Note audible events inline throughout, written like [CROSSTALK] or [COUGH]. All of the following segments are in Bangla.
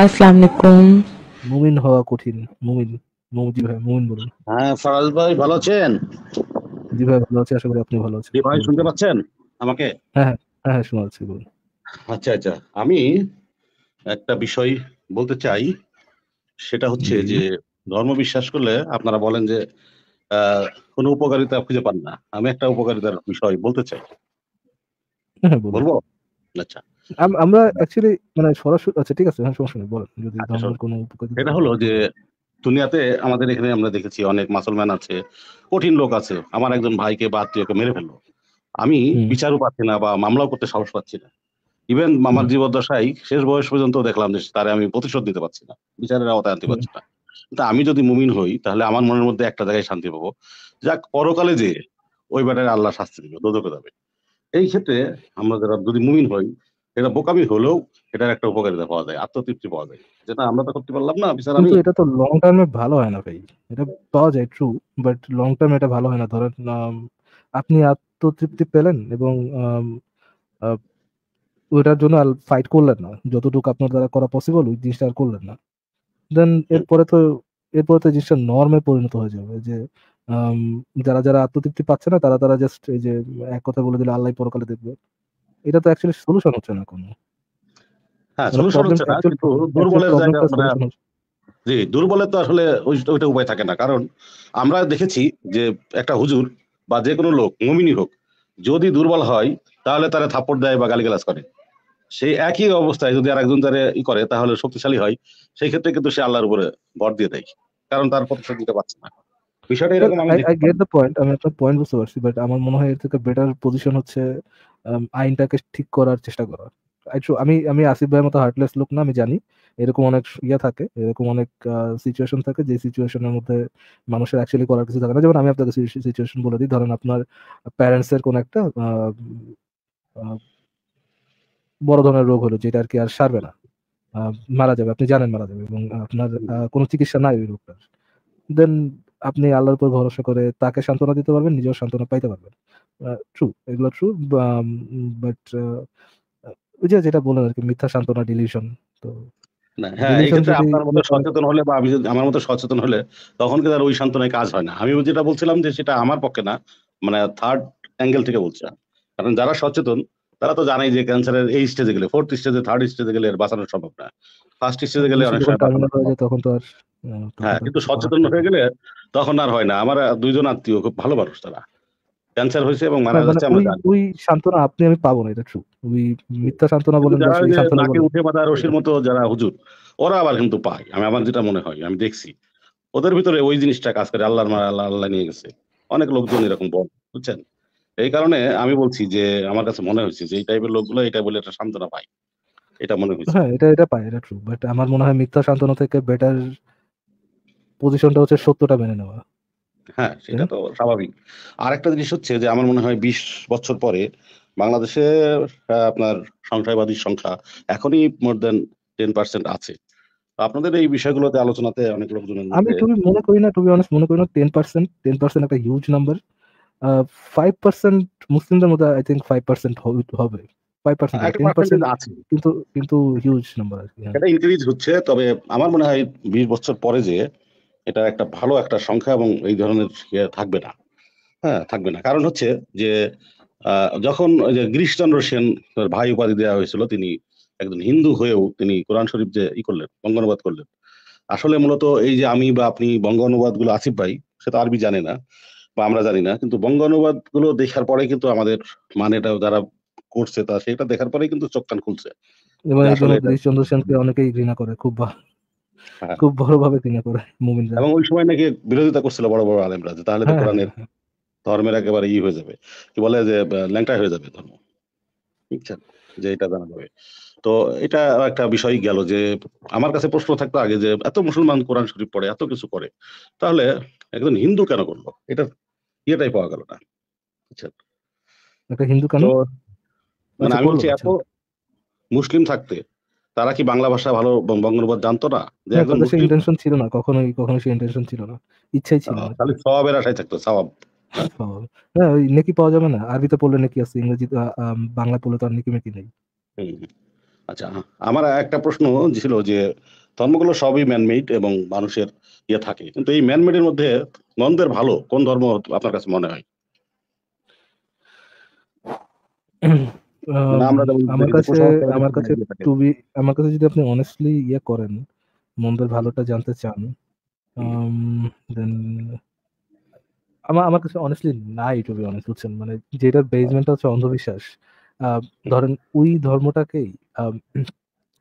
আসসালামু আলাইকুম। মুমিন হওয়া কঠিন। মুমিন ভাই মুমিন বলুন। হ্যাঁ ফরাজ ভাই ভালো আছেন? জি ভাই ভালো আছি আশা করি আপনি ভালো আছেন। জি ভাই শুনতে পাচ্ছেন আমাকে? হ্যাঁ হ্যাঁ শোনা যাচ্ছে বলুন। আচ্ছা আচ্ছা। আমি একটা বিষয় বলতে চাই। সেটা হচ্ছে যে ধর্ম বিশ্বাস করলে আপনারা বলেন যে আহ, কোনো উপকারিতা খুঁজে পান না। আমি একটা উপকারিতার বিষয় বলতে চাই। হ্যাঁ বলব? আচ্ছা। আমরা অ্যাকচুয়ালি মানে সরাসরি আচ্ছা ঠিক আছে হ্যাঁ সমস্যা নেই বলেন। যদি আচ্ছা, ধর্মের কোনো উপকার এটা হলো যে দুনিয়াতে আমাদের এখানে আমরা দেখেছি অনেক মুসলমান আছে কঠিন লোক আছে। আমার একজন ভাইকে বা আত্মীয়কে মেরে ফেলল। আমি বিচারও পাচ্ছি না বা মামলাও করতে সাহস পাচ্ছি না। ইভেন আমার হুম। জীবদ্দশায় শেষ বয়স পর্যন্ত দেখলাম যে তারে আমি প্রতিশোধ দিতে পারছি না। বিচারের আওতায় আনতে পারছি না। তা আমি যদি মুমিন হই তাহলে আমার মনের মধ্যে একটা জায়গায় শান্তি পাবো। যাক পরকালে যে ওই ব্যাটারে আল্লাহ শাস্তি দিবে দোদকে যাবে এই ক্ষেত্রে আমরা যারা যদি মুমিন হই এটা বোকামি হলেও এটার একটা উপকারিতা পাওয়া যায়, আত্মতৃপ্তি পাওয়া যায়। যেটা আমরা তো করতে পারলাম না, বিচার আমি এটা তো লং টার্মে ভালো হয় না ভাই। এটা পাওয়া যায় ট্রু বাট লং টার্মে এটা ভালো হয় না। ধরেন আপনি আত্মতৃপ্তি পেলেন এবং ওইটার জন্য ফাইট করলেন না। যতটুকু আপনার দ্বারা করা পসিবল ওই জিনিসটা আর করলেন না। দেন এরপরে তো এরপরে তো জিনিসটা নর্মে পরিণত হয়ে যাবে যে যারা যারা আত্মতৃপ্তি পাচ্ছে না, তারা তারা জাস্ট এই যে, এক কথা বলে দিলে আল্লাহ পরকালে দেখবে। এটা তো অ্যাকচুয়ালি সলিউশন হচ্ছে না কোনো। হ্যাঁ মানে সলিউশন হচ্ছে না কিন্তু দুর্বলের জায়গা টা মানে। জি দুর্বলের তো আসলে ওইটা উপায় থাকে না। কারণ আমরা দেখেছি যে একটা হুজুর বা যে কোনো লোক মমিনী হোক যদি দুর্বল হয় তাহলে তারা থাপ্পড় দেয় বা গালিগালাজ করে। সেই একই অবস্থায় যদি আর একজন তারে ই করে তাহলে শক্তিশালী হয় সেই ক্ষেত্রে কিন্তু সে আল্লাহর উপরে ভর দিয়ে দেয় কারণ তার প্রতিশোধ দিতে পারছে না। বিষয়টা এরকম আমি আই গেট দ্য পয়েন্ট আমি আপনার পয়েন্ট বুঝতে পারছি বাট আমার মনে হয় এর থেকে বেটার পজিশন হচ্ছে আইনটাকে ঠিক করার চেষ্টা করা আমি আমি আসিফ ভাইয়ের মতো হার্টলেস লোক না আমি জানি। এরকম অনেক ইয়ে থাকে এরকম অনেক সিচুয়েশন থাকে যে সিচুয়েশনের মধ্যে মানুষের অ্যাকচুয়ালি করার কিছু থাকে না। যেমন আমি আপনাকে সিচুয়েশন বলে দিই ধরেন আপনার প্যারেন্টস এর কোন একটা বড় ধরনের রোগ হলো যেটা আর কি আর সারবে না। মারা যাবে আপনি জানেন মারা যাবে এবং আপনার কোনো চিকিৎসা নাই ওই রোগটার। দেন আপনি আল্লাহর উপর ভরসা করে তাকে সান্ত্বনা দিতে পারবেন নিজেও সান্ত্বনা পাইতে পারবেন। ট্রু এগুলো ট্রু বাট ওই যে যেটা বললেন আর কি মিথ্যা সান্ত্বনা ডিলিউশন তো হ্যাঁ আপনার মতো সচেতন হলে বা আমি যদি আমার মতো সচেতন হলে তখন কিন্তু আর ওই সান্ত্বনায় কাজ হয় না। আমি যেটা বলছিলাম যে সেটা আমার পক্ষে না মানে থার্ড অ্যাঙ্গেল থেকে বলছিলাম কারণ যারা সচেতন তারা তো জানাই যে ক্যান্সারের এই স্টেজে গেলে ফোর্থ স্টেজে থার্ড স্টেজে গেলে বাঁচানো সম্ভব না। ফার্স্ট স্টেজে গেলে অনেক সময় তখন তো আর হ্যাঁ কিন্তু সচেতন হয়ে গেলে তখন আর হয় না। আমার দুইজন আত্মীয় খুব ভালো মানুষ তারা। ক্যান্সার হয়েছে এবং মারা হ্যাঁ, মানে যাচ্ছে আমরা ওই জানি ওই সান্ত্বনা আপনি আমি পাবো না এটা ট্রু ওই মিথ্যা সান্ত্বনা বলেন নাকে উঠে বাঁধা রশির মতো যারা হুজুর ওরা আবার কিন্তু পায়। আমি আমার যেটা মনে হয় আমি দেখছি। ওদের ভিতরে ওই জিনিসটা কাজ করে আল্লাহর মারা আল্লাহ আল্লাহ নিয়ে গেছে। অনেক লোকজন এরকম বল বুঝছেন? এই কারণে আমি বলছি যে আমার কাছে মনে হয়েছে যে এই টাইপের লোকগুলো এটা বলে একটা সান্ত্বনা পায়। এটা মনে হয়েছে। হ্যাঁ এটা এটা পাই এটা ট্রু বাট আমার মনে হয় মিথ্যা সান্ত্বনা থেকে বেটার পজিশনটা হচ্ছে সত্যটা মেনে নেওয়া। হ্যাঁ সেটা তো স্বাভাবিক। আর একটা জিনিস হচ্ছে যে আমার মনে হয় বিশ বছর পরে বাংলাদেশে আপনার সংখ্যাবাদীর সংখ্যা এখনই মোর দেন টেন পার্সেন্ট আছে। তো আপনাদের এই বিষয়গুলোতে আলোচনাতে অনেক লোকজনের আমি টুবি মনে করি না টুবি অনেস্ট মনে করি না টেন পার্সেন্ট টেন পার্সেন্ট একটা হিউজ নাম্বার ফাইভ পার্সেন্ট মুসলিমদের মধ্যে আই থিঙ্ক ফাইভ পার্সেন্ট হবে। ফাইভ পার্সেন্ট টেন পার্সেন্ট আছে। কিন্তু কিন্তু হিউজ নাম্বার হ্যাঁ। এটা ইনক্রিজ হচ্ছে তবে আমার মনে হয় বিশ বছর পরে যে এটা একটা ভালো একটা সংখ্যা এবং এই ধরনের ইয়ে থাকবে না। হ্যাঁ থাকবে না। কারণ হচ্ছে যে যখন যে গিরিশচন্দ্র সেন ভাই উপাধি দেওয়া হয়েছিল তিনি একজন হিন্দু হয়েও তিনি কোরআন শরীফ যে ই করলেন বঙ্গানুবাদ করলেন। আসলে মূলত এই যে আমি বা আপনি বঙ্গ অনুবাদগুলো আসিফ ভাই সেটা আরবি জানে না বা আমরা জানি না কিন্তু বঙ্গ অনুবাদগুলো দেখার পরে কিন্তু আমাদের মানেটা যারা করছে তা সেটা দেখার পরেই কিন্তু চোখ কান খুলছে। গিরিশচন্দ্র সেনকে অনেকেই ঘৃণা করে খুব। খুব বড় ভাবে ঘৃণা করে মুমিনরা এবং ওই সময় নাকি বিরোধিতা করছিল বড় বড় আলেমরা যে তাহলে তো হ্যাঁ, কোরআনের হ্যাঁ, ধর্মের একেবারে ই হয়ে যাবে। কি বলে যে ল্যাংটা হয়ে যাবে ধর্ম। বুঝছেন? যে এটা জানা যাবে। তো এটা একটা বিষয় গেল যে আমার কাছে প্রশ্ন থাকতো আগে যে এত মুসলমান কোরআন শরীফ পড়ে এত কিছু করে তাহলে একজন হিন্দু কেন করল? এটা ইয়েটাই পাওয়া গেল না। বুঝছেন? হিন্দু কেন? মানে আচ্ছা, আমি বলছি এত আচ্ছা। মুসলিম থাকতে তারা কি বাংলা ভাষা ভালো বঙ্গানুবাদ জানতো না? যে হ্যাঁ, একজন ইন্টেনশন ছিল না কখনোই কখনো সেই ইন্টেনশন ছিল না। ইচ্ছাই ছিল খালি সবের আশায় থাকতো পাওয়া। হ্যাঁ ওই নেকি পাওয়া যাবে না আরবিতে পড়লে নেকি আছে ইংরেজি বাংলা পড়লে তো আর নেকি মেকি নেই। আচ্ছা আমার একটা প্রশ্ন ছিল যে ধর্মগুলো সবই ম্যানমেড এবং মানুষের ইয়ে থাকে কিন্তু এই ম্যানমেডের মধ্যে নন্দের ভালো কোন ধর্ম আপনার কাছে মনে হয়? আমরা কাছে আমার কাছে বি আমার কাছে যদি আপনি অনেস্টলি ইয়ে করেন মন্দের ভালোটা জানতে চান দেন আমার আমার কাছে অনেস্টলি নাই টু বি অনেস্ট বুঝছেন? মানে যেটার বেসমেন্টটা হচ্ছে অন্ধবিশ্বাস। ধরেন ওই ধর্মটাকেই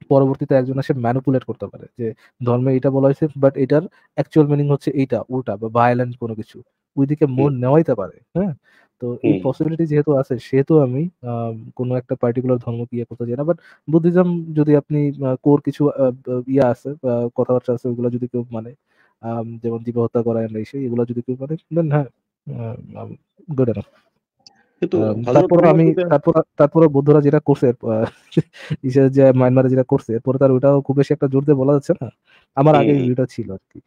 পরবর্তীতে একজন এসে ম্যানুপুলেট করতে পারে যে ধর্মে এটা বলা হয়েছে বাট এটার অ্যাকচুয়াল মিনিং হচ্ছে এইটা উল্টা বা ভায়োলেন্ট কোনো কিছু। ওইদিকে মন নেওয়াইতে পারে হ্যাঁ? তো এই পসিবিলিটি যেহেতু আছে সেহেতু আমি কোনো একটা পার্টিকুলার ধর্মকে ইয়ে করতে চাই না। বাট বুদ্ধিজম যদি আপনি কোর কিছু ইয়ে আছে কথাবার্তা আছে ওগুলো যদি কেউ মানে যেমন জীব হত্যা করা এই সেই এগুলো যদি কেউ মানে দেন হ্যাঁ গুড এনাফ তারপর আমি তারপর তারপর বৌদ্ধরা যেটা করছে [LAUGHS] যে মায়ানমারে যেটা করছে এরপরে তার ওটাও খুব বেশি একটা জোর দিয়ে বলা যাচ্ছে না। আমার আগে হুম। ছিল আর কি।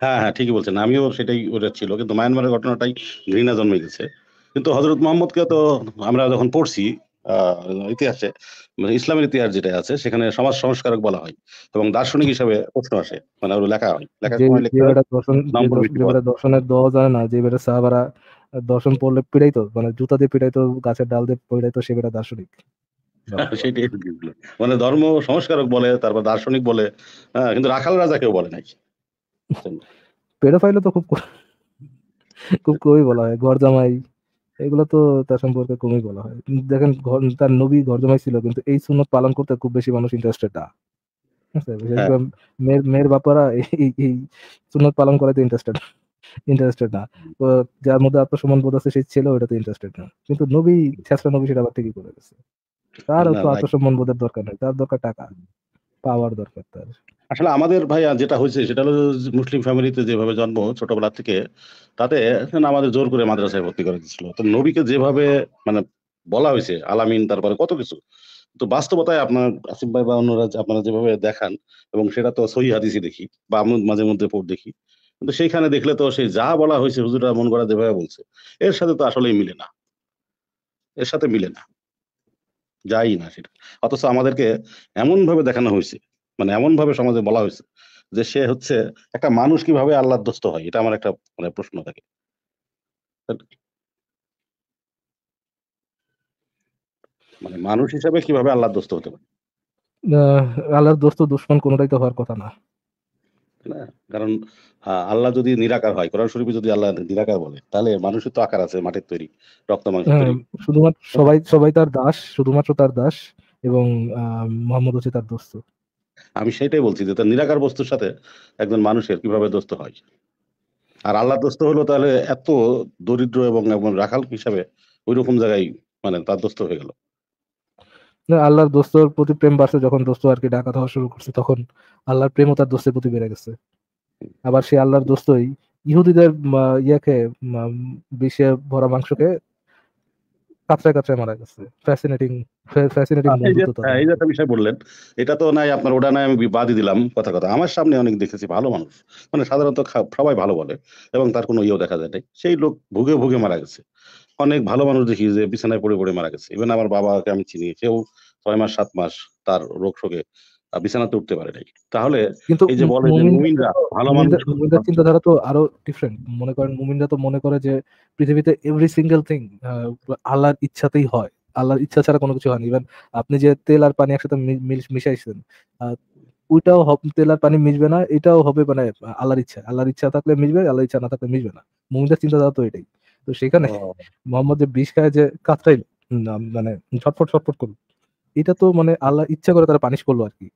হ্যাঁ হ্যাঁ ঠিকই বলছেন। আমিও সেটাই ওটা ছিল। কিন্তু মায়ানমারের ঘটনাটাই ঘৃণা জন্মে গেছে। কিন্তু হজরত মোহাম্মদকে তো আমরা যখন পড়ছি ইতিহাসে মানে ইসলামের ইতিহাস যেটা আছে সেখানে সমাজ সংস্কারক বলা হয় এবং দার্শনিক হিসাবে প্রশ্ন আসে মানে ওর লেখা হয়। বেটা দর্শনের দেওয়া যায় না যে বেটা সাহাবারা দর্শন পড়লে পিড়াইতো মানে জুতা দিয়ে পিড়াইতো গাছের ডাল দিয়ে পিড়াইতো সে বেটা দার্শনিক। [LAUGHS] সেটাই মানে ধর্ম সংস্কারক বলে তারপর দার্শনিক বলে হ্যাঁ কিন্তু রাখাল রাজা কেউ বলে নাই। [LAUGHS] পেডোফাইলও তো খুব [LAUGHS] খুব কমই বলা হয় ঘর জামাই এগুলো তো তার সম্পর্কে কমই বলা হয়। দেখেন তার নবী ঘর জামাই ছিল কিন্তু এই সুন্নত পালন করতে খুব বেশি মানুষ ইন্টারেস্টেড না। হ্যাঁ। মেয়ের মেয়ের বাপারা এই- সুন্নত পালন করাতে ইন্টারেস্টেড ইন্টারেস্টেড না। তো যার মধ্যে আত্মসম্মান বোধ আছে সেই ছেলে ওটাতে ইন্টারেস্টেড না। কিন্তু নবী ছেসরা নবী সেটা আবার ঠিকই করে গেছে তার তো আত্মসম্মান বোধের দরকার নেই। তার দরকার টাকা। পাওয়ার দরকার তার। আসলে আমাদের ভাইয়া যেটা হয়েছে, সেটা হলো মুসলিম ফ্যামিলিতে যেভাবে জন্ম ছোটবেলা থেকে, তাতে আমাদের জোর করে মাদ্রাসায় ভর্তি করে দিচ্ছিল তো নবীকে যেভাবে মানে বলা হয়েছে, আলামিন, তারপরে কত কিছু, তো বাস্তবতায় আপনার আসিফ ভাই বা অন্যরা আপনারা যেভাবে দেখান, এবং সেটা তো সহি হাদিসই দেখি, বা আমি মাঝে মধ্যে পড় দেখি, কিন্তু সেইখানে দেখলে তো সেই যা বলা হয়েছে হুজুরা মন করা যেভাবে বলছে, এর সাথে তো আসলেই মিলে না। এর সাথে মিলে না। যাই না সেটা। অথচ আমাদেরকে এমন ভাবে দেখানো হয়েছে মানে এমন ভাবে সমাজে বলা হয়েছে যে সে হচ্ছে একটা মানুষ কীভাবে আল্লাহ দোস্ত হয়, এটা আমার একটা মানে প্রশ্ন থাকে। মানে মানুষ হিসাবে কীভাবে আল্লাহ দোস্ত হতে পারে? আল্লাহর দোস্ত দুশ্মন কোনোটাই তো হওয়ার কথা না? কারণ আহ, আল্লাহ যদি নিরাকার হয় কোরআন শরীফে যদি আল্লাহ নিরাকার বলে তাহলে মানুষের তো আকার আছে মাটির তৈরি রক্ত মাংস হ্যাঁ, শুধুমাত্র সবাই সবাই তার দাস শুধুমাত্র তার দাস এবং মোহাম্মদ হচ্ছে তার দোস্ত। আমি সেটাই বলছি যে তার নিরাকার বস্তুর সাথে একজন মানুষের কীভাবে দোস্ত হয়। আর আল্লাহ দোস্ত হলো তাহলে এত দরিদ্র এবং রাখাল হিসাবে ওই রকম জায়গায় মানে তার দোস্ত হয়ে গেল। না, আল্লাহর দোস্তর প্রতি প্রেম বাড়ছে যখন দোস্ত আর কি ডাকাত হওয়া শুরু করছে তখন আল্লাহর প্রেমও তার দোস্তের প্রতি বেড়ে গেছে। আবার সেই আল্লাহর দোস্তই ইহুদিদের ইয়াকে বিষে ভরা মাংসকে কাতরায় কাতরায় মারা গেছে। ফ্যাসিনেটিং ফ্যাসিনেটিং এই যে এই যে একটা বিষয় বললেন এটা তো নাই আপনার ওটা নাই আমি বাদই দিলাম কথা কথা। আমার সামনে অনেক দেখেছি ভালো মানুষ। মানে সাধারণত সবাই ভালো বলে এবং তার কোনো ইয়েও দেখা যায় নাই। সেই লোক ভুগে ভুগে মারা গেছে। অনেক ভালো মানুষ দেখি যে বিছানায় পড়ে পড়ে মারা গেছে। ইভেন আমার বাবাকে আমি চিনি সেও ছয় মাস সাত মাস তার রোগ শোকে বিছানাতে উঠতে পারে নাই। তাহলে কিন্তু এই যে বলে যে মুমিনরা ভালো মানুষ মুমিনদের চিন্তাধারা তো আরও ডিফারেন্ট মনে করেন মুমিনরা তো মনে করে যে পৃথিবীতে এভরি সিঙ্গেল থিং আল্লাহর ইচ্ছাতেই হয়। আল্লাহর ইচ্ছা ছাড়া কোনো কিছু হয়নি। ইভেন আপনি যে তেল আর পানি একসাথে মিশাইছেন ওইটাও হব- তেল আর পানি মিশবে না এটাও হবে মানে আল্লাহর ইচ্ছা। আল্লাহর ইচ্ছা থাকলে মিশবে আল্লাহর ইচ্ছা না থাকলে মিশবে না। মুমিনদের চিন্তাধারা তো এটাই। তো সেখানে মোহাম্মদ যে বিষ খায় যে কাতরাইল মানে ছটফট ছটফট করল এটা তো মানে আল্লাহ ইচ্ছা করে তারা পানিশ করল আর কি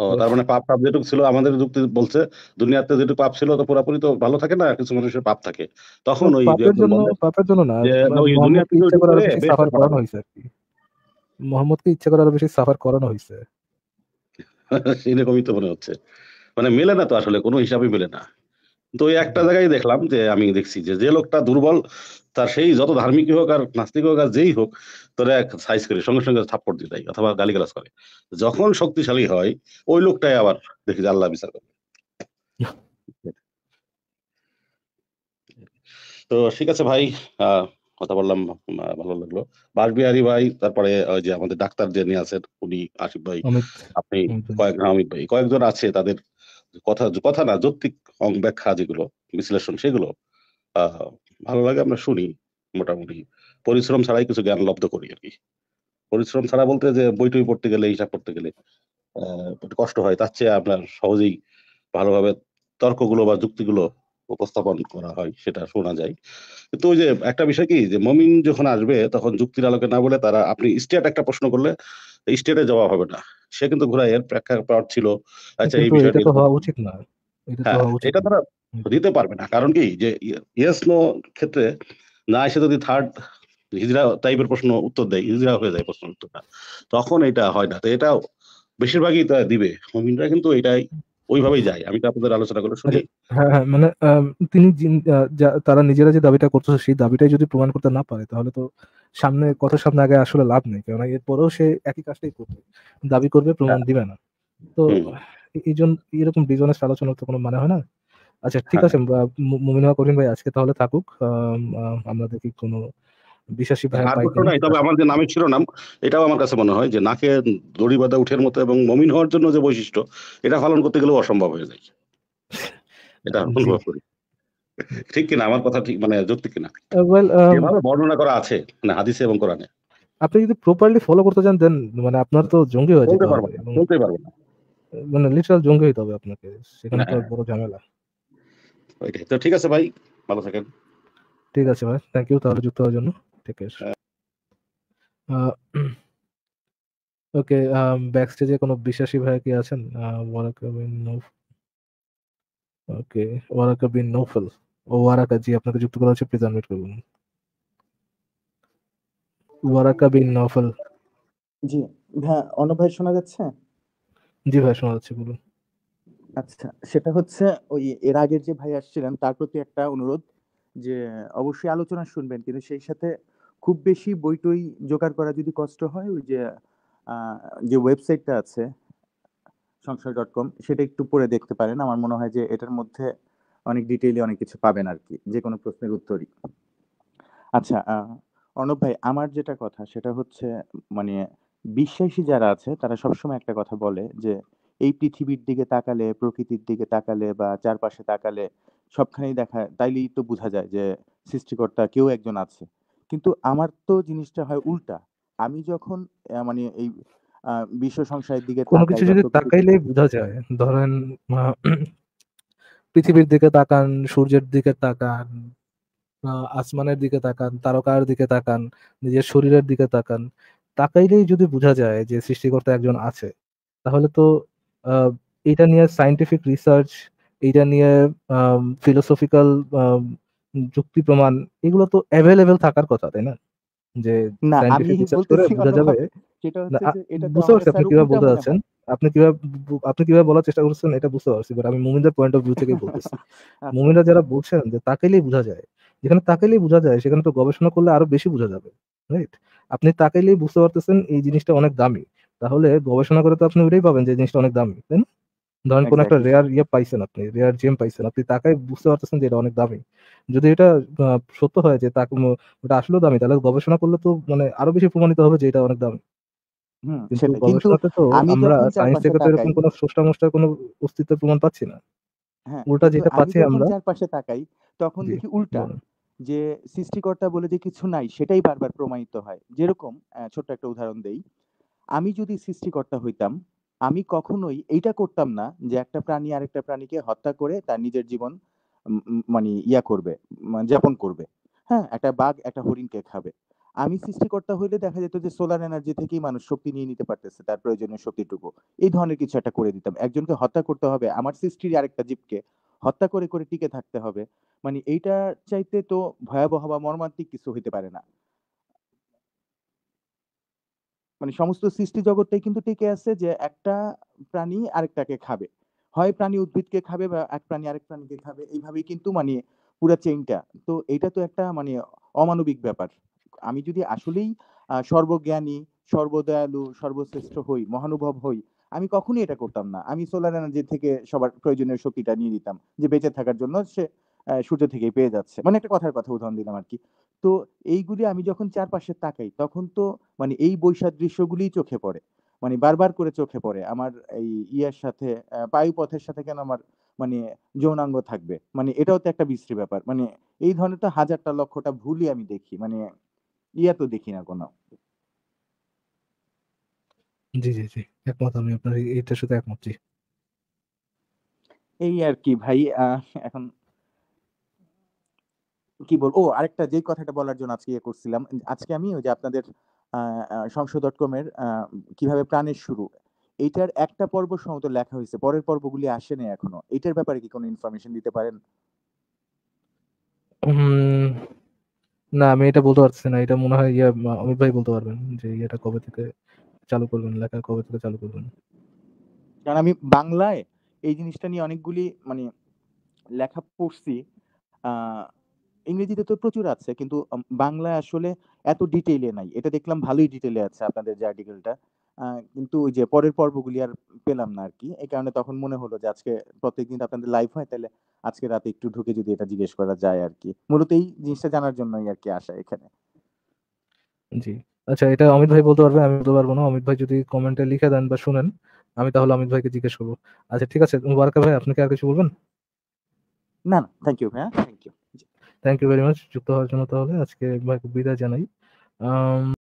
ও তার মানে পাপ টাপ যেটুকু ছিল আমাদের যুক্তি বলছে দুনিয়াতে যেটুকু পাপ ছিল তো পুরোপুরি তো ভালো থাকে না? কিছু মানুষের পাপ থাকে। তখন ওই পাপের জন্য পাপের জন্য না থেকে ইচ্ছা বেশি সাফার করানো হয়েছে আর কি মোহাম্মদকে ইচ্ছা করে আরও বেশি সাফার করানো হয়েছে। [LAUGHS] এরকমই তো মনে হচ্ছে। মানে মেলে না তো আসলে কোনো হিসাবে মেলে না। তো ওই একটা জায়গায় দেখলাম যে আমি দেখছি যে যে লোকটা দুর্বল তার সেই যত ধার্মিক হোক আর নাস্তিক হোক আর যেই হোক তোরা এক সাইজ করে সঙ্গে সঙ্গে থাপ্পড় দিয়ে দেয় অথবা গালিগালাজ করে। যখন শক্তিশালী হয় ওই লোকটাই আবার দেখি যে আল্লাহ বিচার করে তো ঠিক আছে ভাই আহ কথা বললাম ভালো লাগল। বাসবিহারী ভাই তারপরে ওই যে আমাদের ডাক্তার যিনি আছেন উনি আসিফ ভাই আপনি কয়েক অমিত ভাই কয়েকজন আছে তাদের কথা কথা না, যৌক্তিক ব্যাখ্যা যেগুলো, বিশ্লেষণ সেগুলো ভালো লাগে আমরা শুনি মোটামুটি। পরিশ্রম ছাড়াই কিছু জ্ঞান লব্ধ করি আর কি। পরিশ্রম ছাড়া বলতে যে বই টই পড়তে গেলে, হিসাব করতে গেলে কষ্ট হয়। তার চেয়ে আপনার সহজেই ভালোভাবে তর্কগুলো বা যুক্তিগুলো উপস্থাপন করা হয়, সেটা শোনা যায়। কিন্তু ওই যে একটা বিষয় কি, যে মমিন যখন আসবে, তখন যুক্তির আলোকে না বলে তারা, আপনি স্টেট একটা প্রশ্ন করলে স্টেটে যাওয়া হবে না। সে কিন্তু ঘুরাই এর প্রেক্ষাপট ছিল। আচ্ছা এই বিষয়টা তো হওয়া উচিত না। এটা তো হ্যাঁ। তারা দিতে পারবে না। কারণ কি? যে ইয়েস নো ক্ষেত্রে না এসে যদি থার্ড হিজরা টাইপের প্রশ্ন উত্তর দেয় হিজরা হয়ে যায় প্রশ্ন উত্তরটা তখন এটা হয় না। তো এটা বেশিরভাগই তা দিবে। মমিনরা কিন্তু এটাই ওইভাবেই যায়। আমি তো আপনাদের আলোচনা করে শুনি। হ্যাঁ হ্যাঁ মানে তিনি তারা নিজেরা যে দাবিটা করতেছে সেই দাবিটাই যদি প্রমাণ করতে না পারে তাহলে তো সামনে কত সামনে আগে আসলে লাভ নেই। কেননা এরপরেও সে একই কাজটাই করবে। দাবি করবে প্রমাণ দিবে না। তো এই জন্য এরকম ডিজনেস আলোচনার তো কোনো মানে হয় না? আচ্ছা ঠিক হ্যাঁ। আছে মুমিনা করিম ভাই আজকে তাহলে থাকুক। আম, আহ, আমরা দেখি কোনো বিশ্বাসী ভাই তবে আমার যে নামের শিরোনাম এটাও আমার কাছে মনে হয় যে নাকে দড়ি বাঁধা উঠের মতো এবং মমিন হওয়ার জন্য যে বৈশিষ্ট্য এটা পালন করতে গেলেও অসম্ভব হয়ে যায়। এটা অনুভব করি। ঠিক কিনা? আমার কথা ঠিক মানে যুক্তি কিনা? বর্ণনা করা আছে মানে হাদিসে এবং কোরআনে। আপনি যদি প্রপারলি ফলো করতে চান দেন মানে আপনার তো জঙ্গি হয়ে যেতে পারব বলতে পারব না। মানে লিটারাল জঙ্গি হইতে হবে আপনাকে সেখানে তো হ্যাঁ। বড় ঝামেলা। ওইটাই। তো ঠিক আছে ভাই ভালো থাকেন। ঠিক আছে ভাই থ্যাংক ইউ তাহলে যুক্ত হওয়ার জন্য। ঠিক আছে ওকে ব্যাক স্টেজে কোনো বিশ্বাসী ভাই কি আছেন? Waraqa bin Nawfal. Okay Waraqa bin Nawfal. ও ওয়ারাকা জি আপনাকে যুক্ত করা হচ্ছে প্লিজ আনমিট করুন ওয়ারাকা বিন নৌফল। জি হ্যাঁ অনব ভাই শোনা যাচ্ছে? জি ভাই শোনা যাচ্ছে বলুন। আচ্ছা সেটা হচ্ছে ওই এর আগের যে ভাই আসছিলেন তার প্রতি একটা অনুরোধ যে অবশ্যই আলোচনা শুনবেন কিন্তু সেই সাথে খুব বেশি বই টই জোগাড় করা যদি কষ্ট হয়, ওই যে যে ওয়েবসাইটটা আছে, সংসার ডট কম, সেটা একটু পড়ে দেখতে পারেন। আমার মনে হয় যে, এটার মধ্যে অনেক ডিটেইলে অনেক কিছু পাবেন আর কি, যে কোনো প্রশ্নের উত্তরই। আচ্ছা অর্ণব ভাই, আমার যেটা কথা, সেটা হচ্ছে মানে বিশ্বাসী যারা আছে, তারা সবসময় একটা কথা বলে যে, এই পৃথিবীর দিকে তাকালে, প্রকৃতির দিকে তাকালে বা চারপাশে তাকালে সবখানেই দেখা, তাইলেই তো বোঝা যায় যে, সৃষ্টিকর্তা কেউ একজন আছে। কিন্তু আমার তো জিনিসটা হয় উল্টা। আমি যখন মানে এই বিশ্ব সংসারের দিকে কোনো কিছু যদি তাকাইলেই বোঝা যায় ধরেন পৃথিবীর দিকে তাকান সূর্যের দিকে তাকান আসমানের দিকে তাকান তারকার দিকে তাকান নিজের শরীরের দিকে তাকান তাকাইলেই যদি বোঝা যায় যে সৃষ্টিকর্তা একজন আছে তাহলে তো আহ, এটা নিয়ে সায়েন্টিফিক রিসার্চ এটা নিয়ে ফিলোসফিক্যাল যুক্তি প্রমাণ এগুলো তো অ্যাভেলেবেল থাকার কথা তাই না? যে বুঝতে পারছি আপনি কীভাবে বলতে যাচ্ছেন। আপনি কীভাবে আপনি কীভাবে বলার চেষ্টা করছেন এটা বুঝতে পারছি বাট আমি মুমিনদের পয়েন্ট অফ ভিউ থেকে বলতেছি। [LAUGHS] আচ্ছা। মুমিনরা যারা বলছেন যে তাকাইলেই বোঝা যায় যেখানে তাকাইলেই বোঝা যায় সেখানে তো গবেষণা করলে আরও বেশি বোঝা যাবে রাইট আপনি তাকাইলেই বুঝতে পারতেছেন এই জিনিসটা অনেক দামি। তাহলে গবেষণা করে তো আপনি ওটাই পাবেন যে জিনিসটা অনেক দামি তাই না? ধরেন কোন একটা রেয়ার ইয়ে পাইছেন আপনি রেয়ার জেম পাইছেন আপনি তাকাই বুঝতে পারতেছেন যে এটা অনেক দামি। যদি এটা সত্য হয় যে তাকে ওটা আসলেও দামি তাহলে গবেষণা করলে তো মানে আরও বেশি প্রমাণিত হবে যে এটা অনেক দামি। কিন্তু গবেষণাতে তো আমরা সায়েন্স থেকে তো এরকম কোনো স্রষ্টা মষ্টার কোনো অস্তিত্বের প্রমাণ পাচ্ছি না। হ্যাঁ উল্টা যেটা পাচ্ছি আমরা চারপাশে তাকাই তখন দেখি উল্টা যে সৃষ্টিকর্তা বলে যে কিছু নাই সেটাই বারবার প্রমাণিত হয়। যেরকম ছোট্ট একটা উদাহরণ দেই। আমি যদি সৃষ্টিকর্তা হইতাম আমি কখনোই এইটা করতাম না যে একটা প্রাণী আরেকটা প্রাণীকে হত্যা করে তার নিজের জীবন মানে ইয়া করবে উম, যাপন করবে। হ্যাঁ একটা বাঘ একটা হরিণকে খাবে। আমি সৃষ্টিকর্তা হইলে দেখা যেত যে সোলার এনার্জি থেকেই মানুষ শক্তি নিয়ে নিতে পারতেছে তার প্রয়োজনীয় শক্তিটুকু। এই ধরনের কিছু একটা করে দিতাম। একজনকে হত্যা করতে হবে আমার সৃষ্টির আরেকটা জীবকে হত্যা করে করে টিকে থাকতে হবে। মানে এইটা চাইতে তো ভয়াবহ বা মর্মান্তিক কিছু হইতে পারে না। মানে সমস্ত সৃষ্টি জগৎটাই কিন্তু টিকে আছে যে একটা প্রাণী আরেকটাকে খাবে। হয় প্রাণী উদ্ভিদকে খাবে বা এক প্রাণী আরেক প্রাণীকে খাবে, এইভাবেই কিন্তু মানে পুরা চেইনটা তো এইটা তো একটা মানে অমানবিক ব্যাপার। আমি যদি আসলেই সর্বজ্ঞানী, সর্বদয়ালু, সর্বশ্রেষ্ঠ হই, মহানুভব হই, আমি কখনোই এটা করতাম না। আমি সোলার এনার্জি থেকে সবার প্রয়োজনীয় শক্তিটা নিয়ে নিতাম, যে বেঁচে থাকার জন্য সে সূর্য থেকেই পেয়ে যাচ্ছে। মানে একটা কথার কথা উদাহরণ দিলাম আর কি। তো এইগুলি আমি যখন চারপাশে তাকাই তখন তো মানে এই বৈসাদৃশ্যগুলিই চোখে পড়ে। মানে বারবার করে চোখে পড়ে। আমার এই ইয়ার সাথে আহ, বায়ুপথের সাথে কেন আমার মানে যৌনাঙ্গ থাকবে? মানে এটাও তো একটা বিশ্রী ব্যাপার। মানে এই ধরনের তো হাজারটা লক্ষটা ভুলই আমি দেখি। মানে ইয়া তো দেখি না কোনো। জি জি জি। একমত আমি আপনার এইটার সাথে একমত জি। এই আর কি ভাই। আহ, এখন কি বল ও আরেকটা যে কথাটা বলার জন্য আজকে ইয়ে করছিলাম আজকে আমি ওই যে আপনাদের সংসদ ডট কমের কীভাবে প্রাণের শুরু এইটার একটা পর্ব সম্ভবত লেখা হয়েছে পরের পর্বগুলি আসেনি এখনও এটার ব্যাপারে কি কোনো ইনফরমেশন দিতে পারেন? না আমি এটা বলতে পারছি না এটা মনে হয় ইয়া অমিত ভাই বলতে পারবেন যে এটা কবে থেকে চালু করবেন লেখা কবে থেকে চালু করবেন। কারণ আমি বাংলায় এই জিনিসটা নিয়ে অনেকগুলি মানে লেখা পড়ছি আহ, ইংরেজিতে তো প্রচুর আছে কিন্তু বাংলায় আসলে এত ডিটেইলে নাই। এটা দেখলাম ভালোই ডিটেইলে আছে আপনাদের যে আর্টিকেলটা কিন্তু ওই যে পরের পর্বগুলি আর পেলাম না আর কি এই কারণে তখন মনে হলো যে আজকে প্রত্যেকদিন আপনাদের লাইভ হয় তাহলে আজকে রাতে একটু ঢুকে যদি এটা জিজ্ঞেস করা যায় আর কি মূলত এই জিনিসটা জানার জন্যই আর কি আসা এখানে। জি। আচ্ছা এটা অমিত ভাই বলতে পারবে আমি বলতে পারব না। অমিত ভাই যদি কমেন্টে লিখে দেন বা শুনেন আমি তাহলে অমিত ভাইকে জিজ্ঞেস করব। আচ্ছা ঠিক আছে। মুবারকা ভাই আপনি কি আর কিছু বলবেন? না না থ্যাংক ইউ ভাইয়া। Thank you thank you very much যুক্ত হওয়ার জন্য তাহলে আজকে বিদায় জানাই।